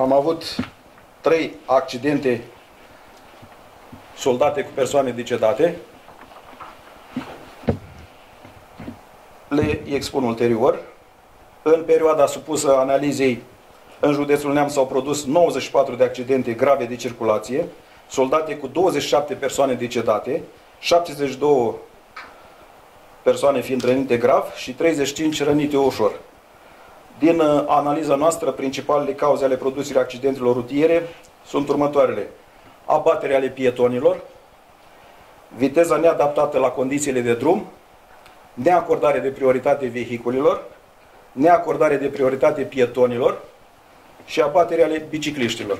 am avut trei accidente soldate cu persoane decedate. Le expun ulterior. În perioada supusă analizei, în județul Neam s-au produs 94 de accidente grave de circulație, soldate cu 27 persoane decedate, 72 persoane fiind rănite grav și 35 rănite ușor. Din uh, analiza noastră, principalele cauze ale producerii accidentelor rutiere sunt următoarele. Abaterea ale pietonilor, viteza neadaptată la condițiile de drum, neacordare de prioritate vehiculilor, neacordare de prioritate pietonilor și abaterea ale bicicliștilor.